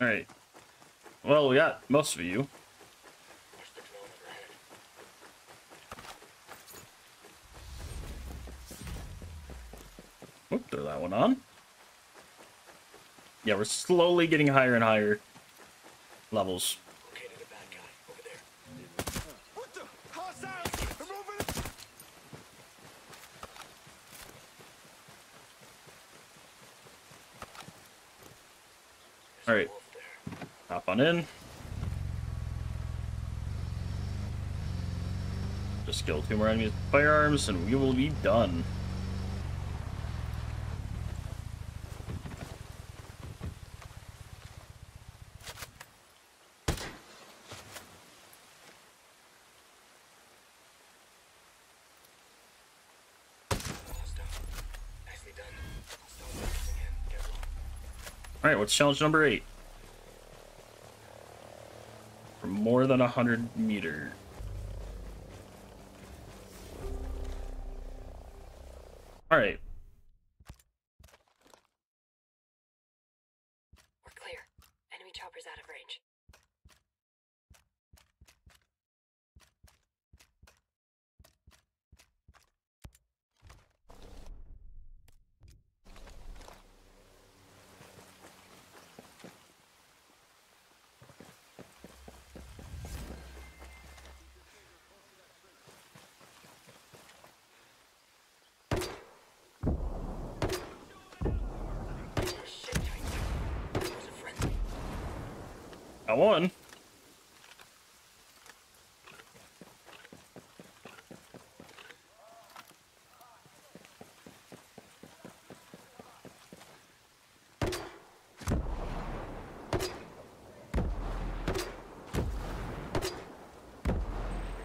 Alright. Well, we got most of you. Whoop, throw that one on. Yeah, we're slowly getting higher and higher levels. Alright. Hop in. Just kill two more enemies with firearms and we will be done. Alright, what's challenge number eight? For more than a hundred meter. Alright. We're clear. Enemy chopper's out of range. Shit, Titan. There's a friendly. Got one. We're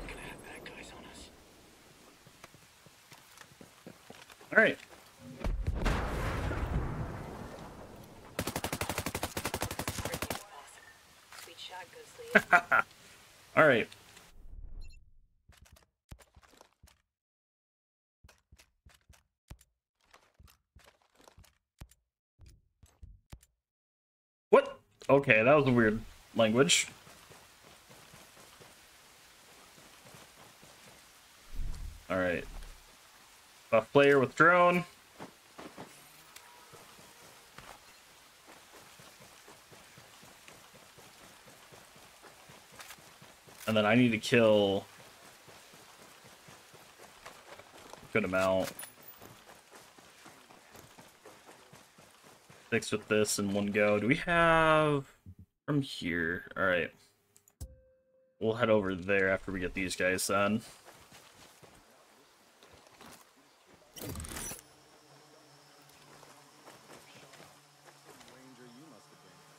gonna have bad guys on us. Alright. Awesome. Sweet shot, Ghostly. Alright. What? Okay, that was a weird language. Alright. Buff player with drone. And then I need to kill good amount. With this in one go. Do we have from here? Alright. We'll head over there after we get these guys done.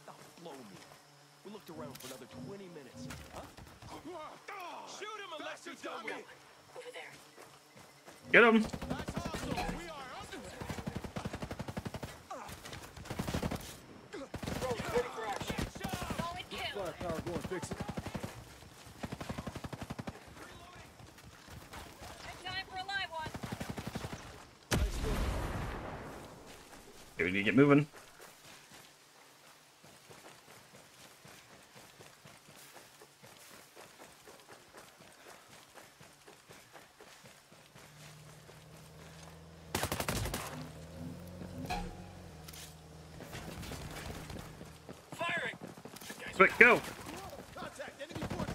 Oh, blow me. We looked around for another 20 minutes. Huh? Shoot him unless he's done with it. Over there. Get him! Roll, ready for action. Solid kill. Firepower, go and fix it. Time for a live one. Okay, we need to get moving. Firing. Quick, go! Contact, enemy forces.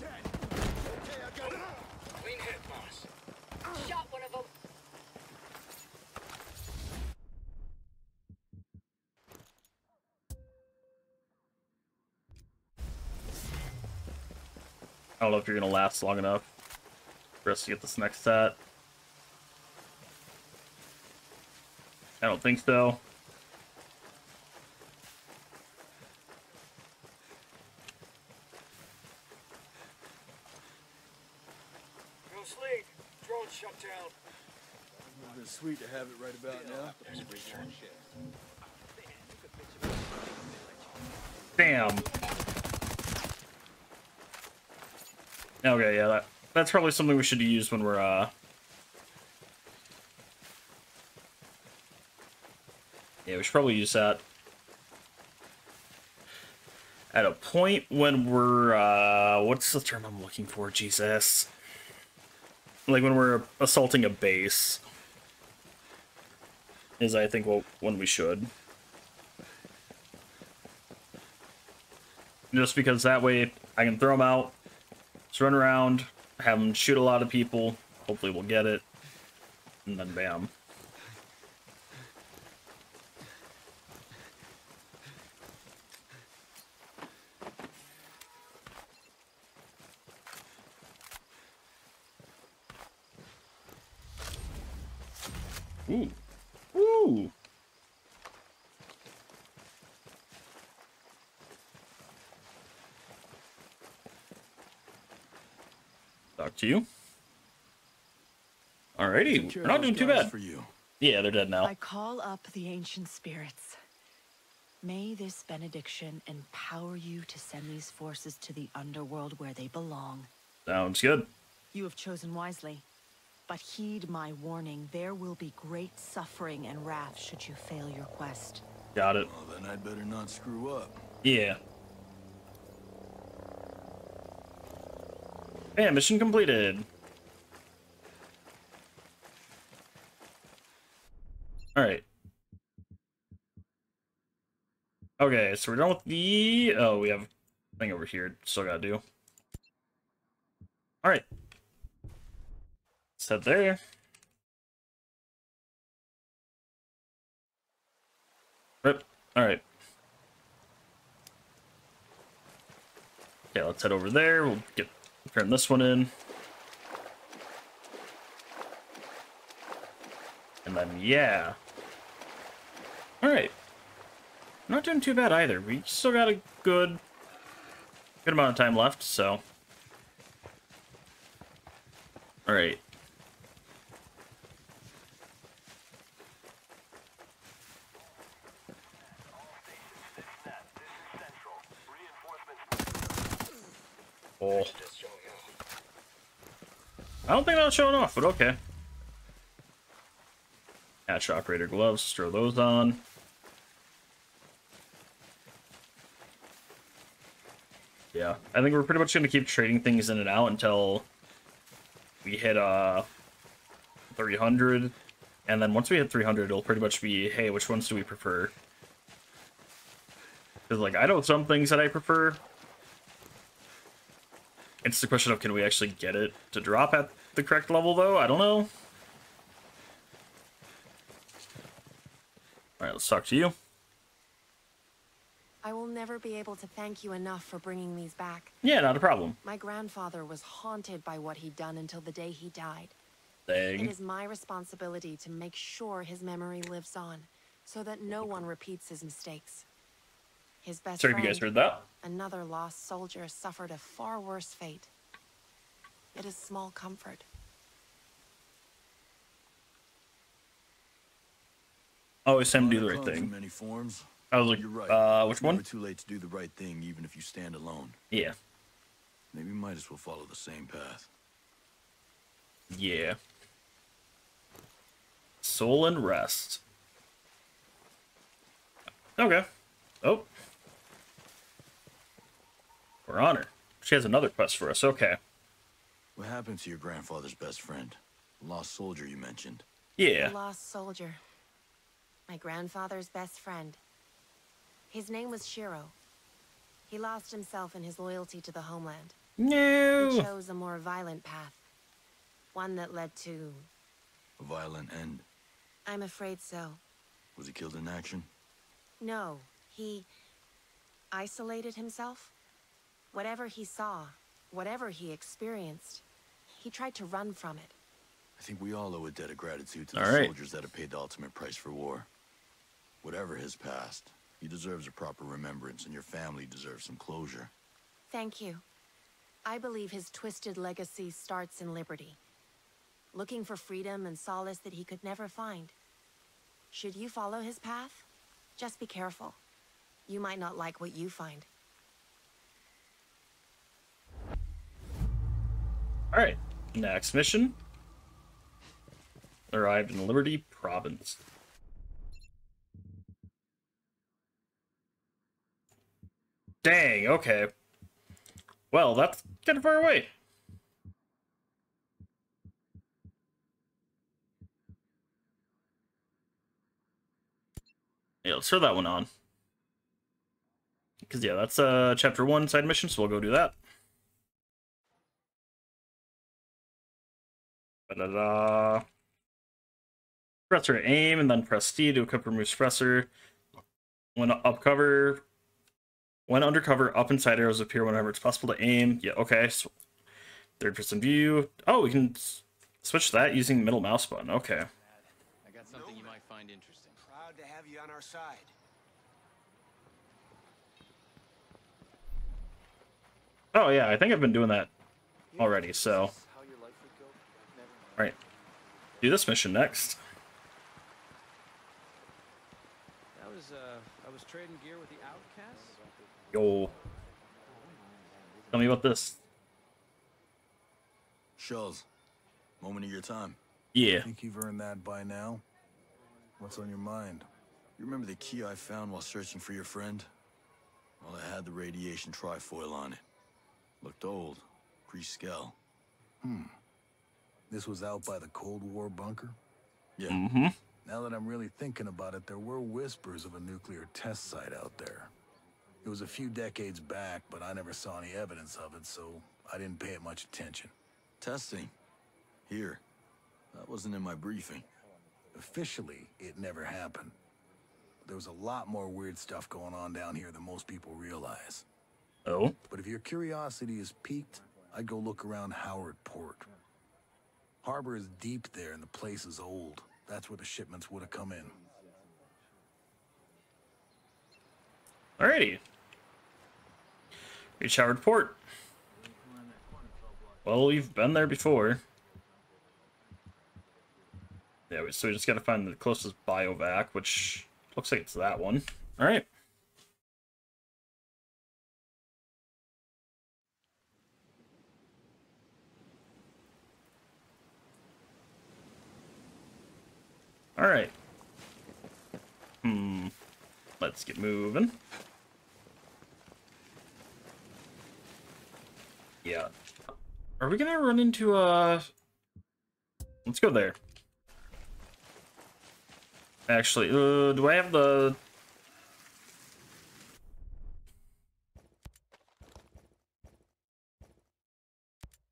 Dead. Okay, I got it. Clean hit, boss. Shot one of them. I don't know if you're gonna last long enough for us to get this next set. I don't think so. Ghost League. Drone shut down. Would have been sweet to have it right about now. There's a return ship. Damn. Okay, yeah, that that's probably something we should use when we're uh Yeah, we should probably use that at a point when we're uh what's the term I'm looking for, Jesus? Like when we're assaulting a base is I think what when we should. Just because that way I can throw them out, just run around, have them shoot a lot of people. Hopefully we'll get it, and then bam. Ooh. Talk to you. Alrighty, Took care we're not doing too bad. For you. Yeah, they're dead now. I call up the ancient spirits. May this benediction empower you to send these forces to the underworld where they belong. Sounds good. You have chosen wisely. But heed my warning, there will be great suffering and wrath should you fail your quest. Got it. Well, then I'd better not screw up. Yeah. Yeah, mission completed. Alright. Okay, so we're done with the... Oh, we have a thing over here. Still gotta do. Alright. Let's head there. Rip. Alright. Okay, let's head over there. We'll get turn this one in. And then yeah. Alright. Not doing too bad either. We still got a good good amount of time left, so. Alright. Oh. I don't think that's showing off, but okay. Hatch operator gloves, throw those on. Yeah, I think we're pretty much going to keep trading things in and out until we hit uh 300. And then once we hit 300, it'll pretty much be, hey, which ones do we prefer? Because, like, I know some things that I prefer, it's the question of can we actually get it to drop at the correct level, though? I don't know. Alright, let's talk to you. I will never be able to thank you enough for bringing these back. Yeah, not a problem. My grandfather was haunted by what he'd done until the day he died. Dang. It is my responsibility to make sure his memory lives on, so that no one repeats his mistakes. His best Sorry if you guys heard that. another lost soldier, suffered a far worse fate. It is small comfort. Always time to do the right comes in thing. many forms. I was like, You're right. uh, which It's one? Too late to do the right thing, even if you stand alone. Yeah. Maybe we might as well follow the same path. Yeah. Soul and rest. Okay. Oh. For honor. She has another quest for us. Okay. What happened to your grandfather's best friend? The lost soldier you mentioned. Yeah. The lost soldier. My grandfather's best friend. His name was Shiro. He lost himself in his loyalty to the homeland. No! He chose a more violent path. One that led to... A violent end. I'm afraid so. Was he killed in action? No, he... isolated himself. Whatever he saw, whatever he experienced, he tried to run from it. I think we all owe a debt of gratitude to All the right. soldiers that have paid the ultimate price for war. Whatever his past, he deserves a proper remembrance, and your family deserves some closure. Thank you. I believe his twisted legacy starts in liberty. Looking for freedom and solace that he could never find. Should you follow his path, just be careful. You might not like what you find. Alright. Next mission. Arrived in Liberty Province. Dang, okay. Well, that's kind of far away. Yeah, let's throw that one on. Because, yeah, that's uh, chapter one side mission, so we'll go do that. Da-da-da. Press aim, and then press D to equip remove suppressor. When up cover, when undercover, up and side arrows appear whenever it's possible to aim. Yeah, okay. So third person view. Oh, we can switch that using middle mouse button. Okay. I got something you might find interesting. Proud to have you on our side. Oh yeah, I think I've been doing that already. So, How your life would go? Never mind. all right, do this mission next. I was uh I was trading gear with the outcasts. Yo, tell me about this. Shells, moment of your time. Yeah. I Think you've earned that by now? What's on your mind? You remember the key I found while searching for your friend? Well, it had the radiation trifoil on it. Looked old, pre-skell. This was out by the Cold War bunker? Yeah, Mm-hmm. Now that I'm really thinking about it, there were whispers of a nuclear test site out there. It was a few decades back, but I never saw any evidence of it, so I didn't pay it much attention. testing. Here. That wasn't in my briefing. Officially, it never happened. But there was a lot more weird stuff going on down here than most people realize. Oh. But if your curiosity is piqued, I'd go look around Howard Port. Harbor is deep there and the place is old. That's where the shipments would have come in. Alrighty. Reach Howard Port. Well, we've been there before. Yeah, so we just gotta find the closest bivouac, which looks like it's that one. Alright. Alright. Hmm. Let's get moving. Yeah. Are we gonna run into a... Let's go there. Actually, uh, do I have the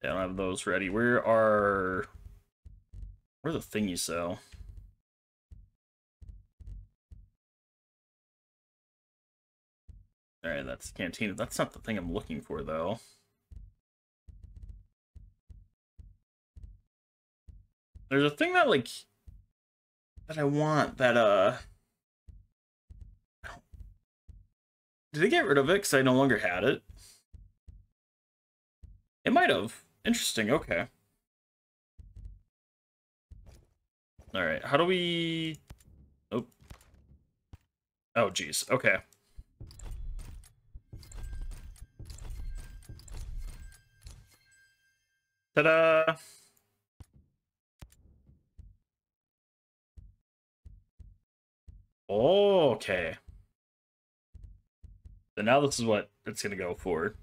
Yeah, I don't have those ready. Where are where the you sell? Alright, that's cantina. That's not the thing I'm looking for though. There's a thing that like that I want that uh Did they get rid of it because I no longer had it? It might have. Interesting, okay. Alright, how do we Oh. Oh jeez, okay. Ta-da! Okay. So now this is what it's going to go for.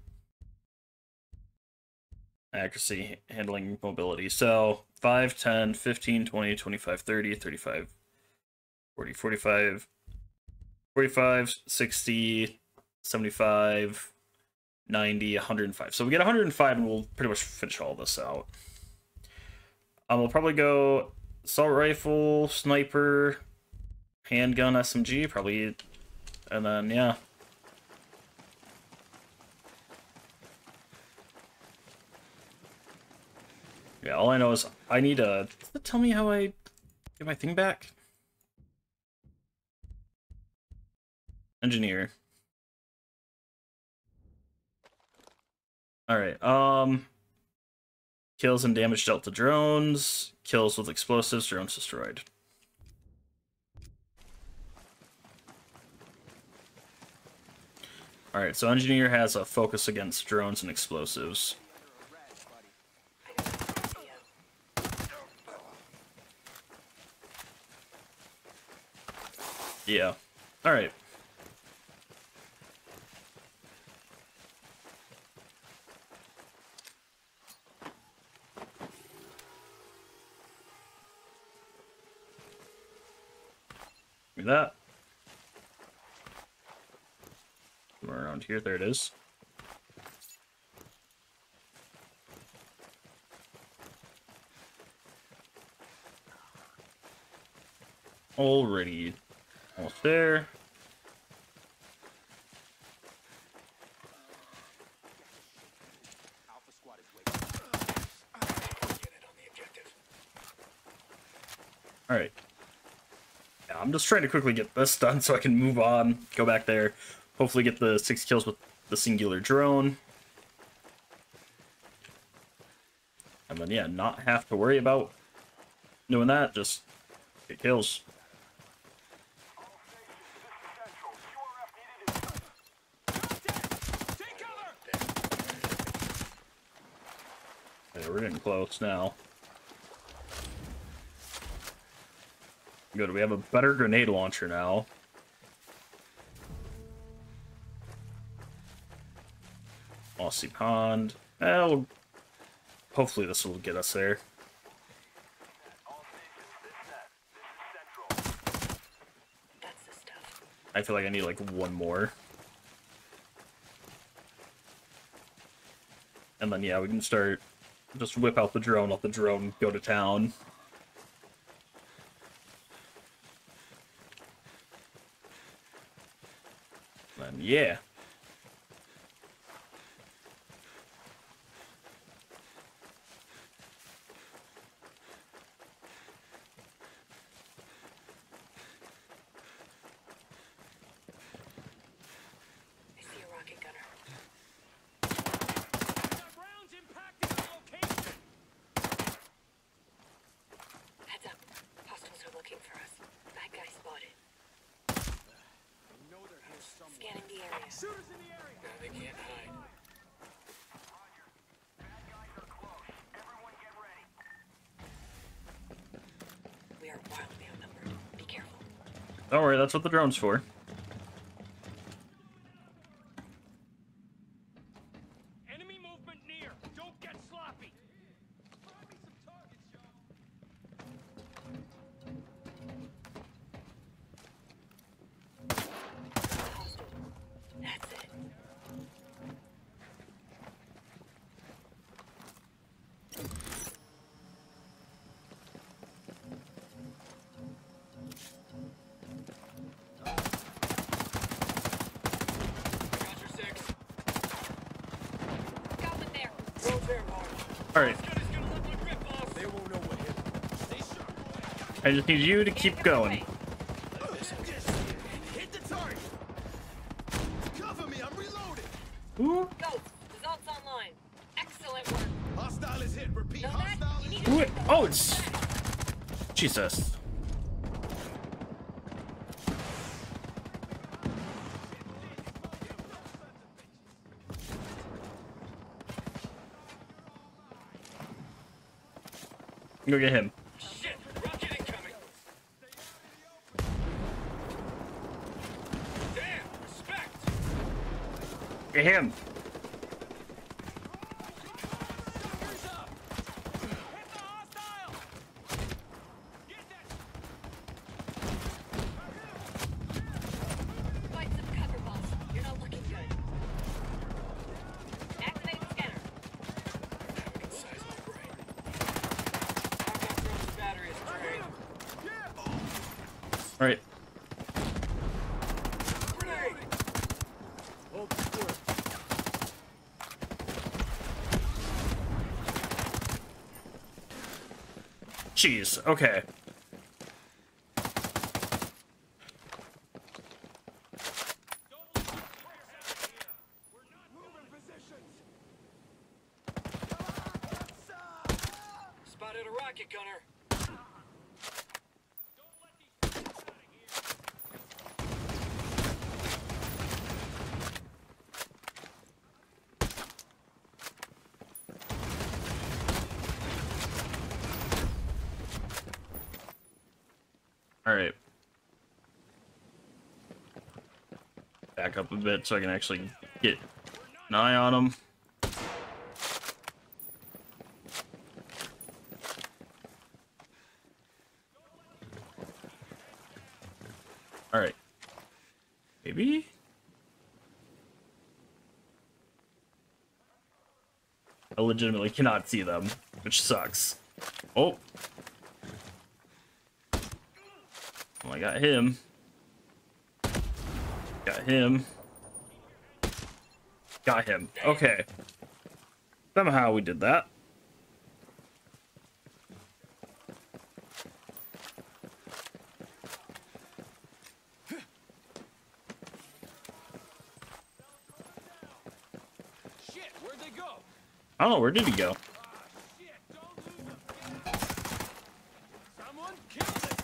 Accuracy, handling, mobility. So 5, 10, 15, 20, 25, 30, 35, 40, 45, 45, 60, 75, 90, 105. So we get 105 and we'll pretty much finish all this out. Um, we'll probably go assault rifle, sniper, handgun, SMG, probably, and then yeah. Yeah, all I know is I need a. Tell me how I get my thing back? Engineer. All right. Um. Kills and damage dealt to drones. Kills with explosives. Drones destroyed. Alright, so Engineer has a focus against drones and explosives. Yeah. Alright. that. Somewhere around here. There it is. Already almost there. Alpha squad is waiting. All right. Yeah, I'm just trying to quickly get this done so I can move on, go back there, hopefully get the six kills with the singular drone. And then, yeah, not have to worry about doing that, just get kills. Okay, we're getting close now. Good, we have a better grenade launcher now. Mossy Pond. Well, hopefully this will get us there. I feel like I need like one more. And then yeah, we can start just whip out the drone, let the drone go to town. And yeah. I see a rocket gunner. Got rounds impacting the location! Heads up. Hostiles are looking for us. Bad guy spotted. I know they're here somewhere. Scanning the area. Shooters in the area! they can't hide. We are wildly outnumbered. Be careful. Don't worry, that's what the drone's for. Boy! I just need you to keep going. Hit the target! Cover me, I'm reloading! Ooh, Go. Results online. Excellent work. Hostile is hit, repeat, Know that? hostile You is need ooh, hit! it- oh, it's... Jesus. Go get him. Get him. Suckers up! Hit the hostile! Get that Find some cover, boss. You're not looking good. Activate the scanner. Can size my brain. I've got drones and batteries drained. Alright. Jeez, okay. back up a bit so I can actually get an eye on them. Alright. Maybe? I legitimately cannot see them, which sucks. Oh! Well, I got him. Got him. Got him. Okay. Somehow we did that. Shit, where'd they go? I don't know, where did he go? Shit, don't lose them. Someone killed it.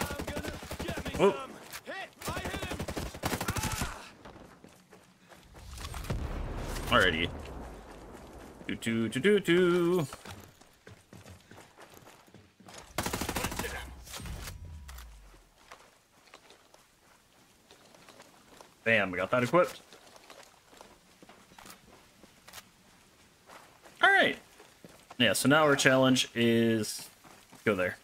I'm gonna get me Oh. some. Hit! I hit him. Ah! Alrighty. Do do do do do. Bam, we got that equipped. Alright. Yeah, so now our challenge is go there.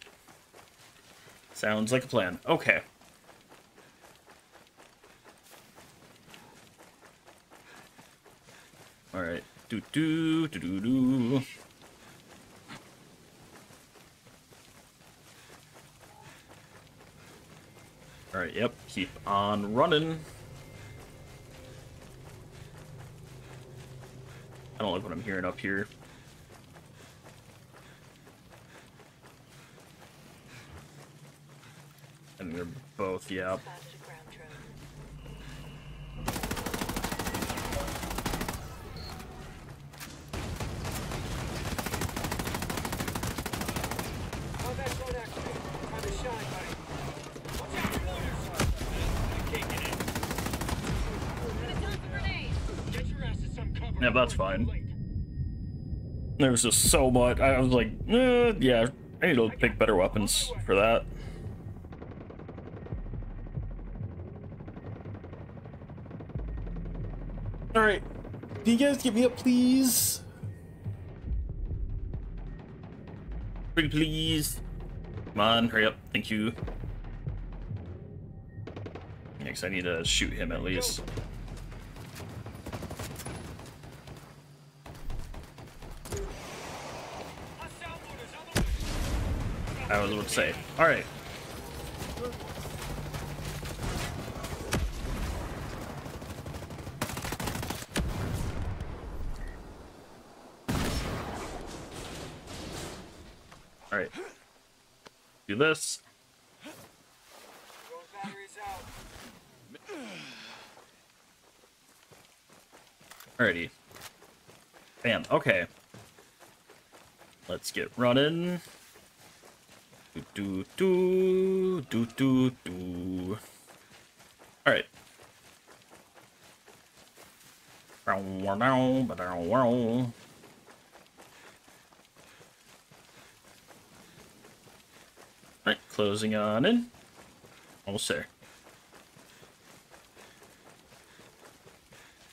Sounds like a plan. Okay. Alright. Do do do do do. Alright, yep. Keep on running. I don't like what I'm hearing up here. And they're both, yeah. Spotted a ground drone. Combat drone activated. Time to shine, buddy. Watch out for loaders. I can't get in. Get your ass to some cover. Yeah, that's before it's too fine. late. There was just so much. I was like, eh, yeah, I need to pick better weapons for that. Alright. Can you guys get me up, please? Pretty please. Come on, hurry up. Thank you. Next, I need to shoot him at least. Hostile loaders on the way. I was about to say. Alright. Alright. Do this. Alrighty. Bam. Okay. Let's get running. Do do do do do. All right. Right, closing on in. Almost there.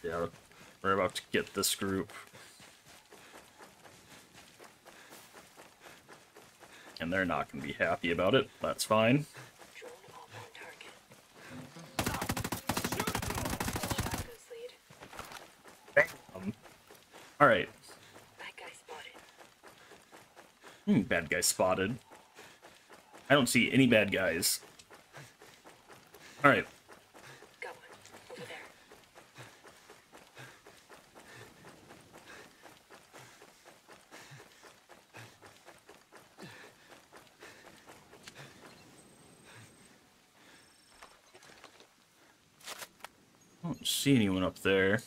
Yeah, we're about to get this group. And they're not going to be happy about it. That's fine. Lead. Um, all right. Hmm, bad guy spotted. I don't see any bad guys. All right. Got one. Over there. I don't see anyone up there.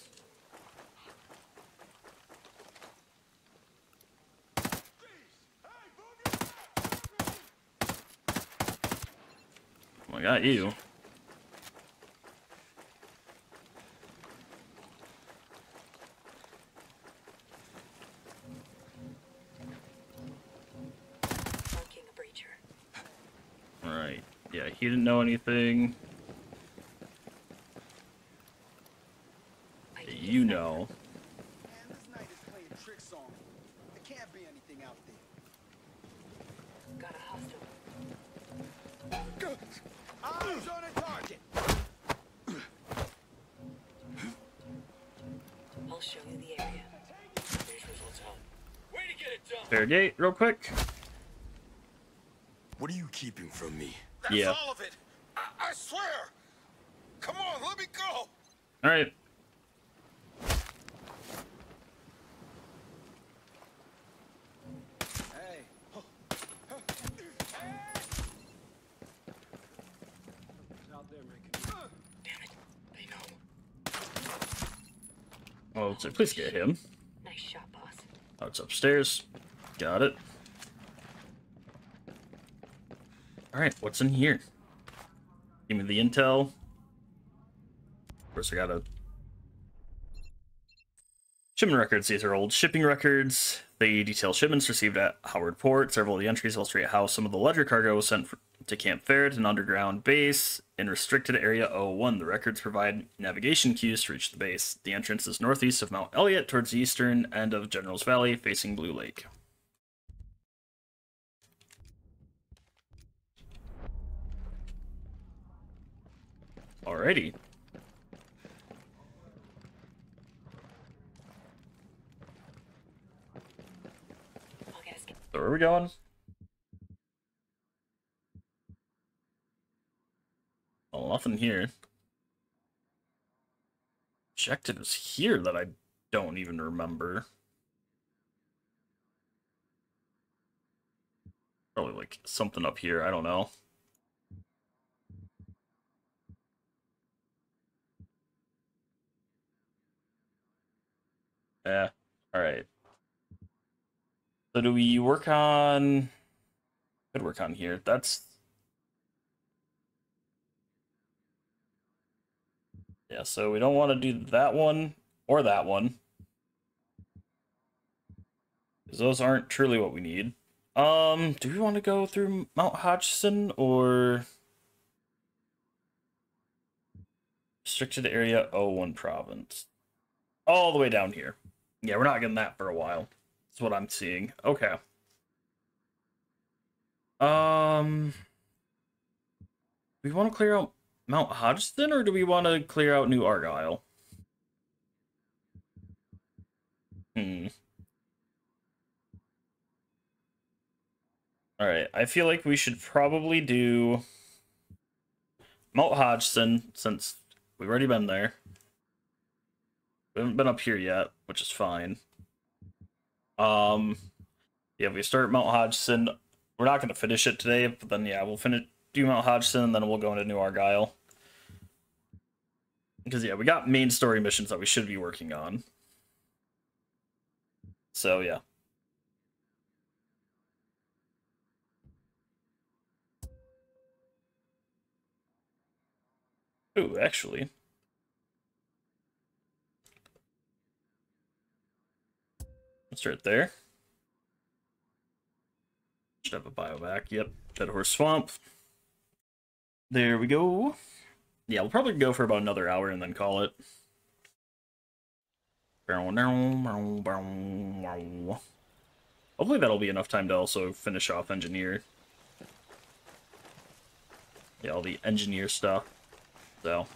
Oh, I got you. Alright. Yeah, he didn't know anything. Gate, real quick. What are you keeping from me? That's Yeah. all of it. I, I swear. Come on, let me go. All right. Hey, Out there making. Well, so please get him. Nice shot, boss. Oh, it's upstairs. Got it. All right, what's in here? Give me the intel. Of course, I gotta. Shipment records. These are old shipping records. They detail shipments received at Howard Port. Several of the entries illustrate how some of the ledger cargo was sent to Camp Ferret, an underground base in restricted area 01. The records provide navigation cues to reach the base. The entrance is northeast of Mount Elliott, towards the eastern end of Generals Valley, facing Blue Lake. Alrighty. So where are we going? Oh, nothing here. Objective is here that I don't even remember. Probably like something up here. I don't know. Yeah. All right. So do we work on? Could work on here. That's. Yeah. So we don't want to do that one or that one. Because those aren't truly what we need. Um, do we want to go through Mount Hodgson or restricted area 01 province? All the way down here. Yeah, we're not getting that for a while. That's what I'm seeing. Okay. Um, we want to clear out Mount Hodgson, or do we want to clear out New Argyle? Hmm. All right, I feel like we should probably do Mount Hodgson since we've already been there. We haven't been up here yet, which is fine. Um, yeah, we start Mount Hodgson. We're not going to finish it today, but then yeah, we'll finish do Mount Hodgson, and then we'll go into New Argyle. Because yeah, we got main story missions that we should be working on. So yeah. Ooh, actually. Start there. Should have a bivouac. Yep. Dead Horse Swamp. There we go. Yeah, we'll probably go for about another hour and then call it. Hopefully that'll be enough time to also finish off Engineer. Yeah, all the Engineer stuff. So.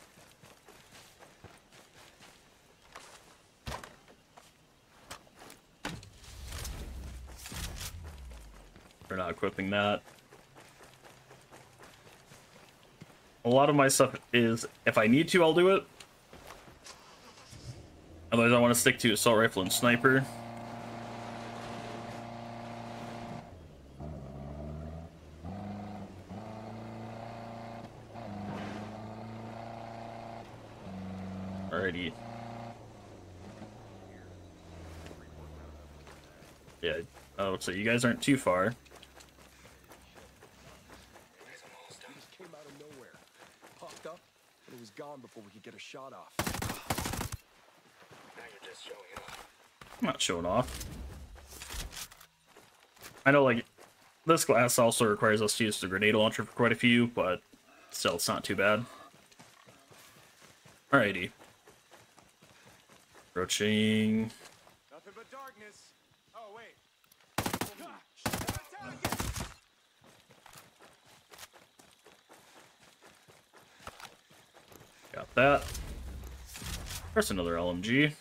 We're not equipping that. A lot of my stuff is, if I need to, I'll do it. Otherwise, I want to stick to assault rifle and sniper. Alrighty. Yeah. Oh, so you guys aren't too far. Just came out of nowhere. Popped up, and it was gone before we could get a shot off. Now you're just showing off. I'm not showing off. I know, like, this glass also requires us to use the grenade launcher for quite a few, but still, it's not too bad. Alrighty. Approaching. Nothing but darkness. Oh, wait. Got that. Press another LMG.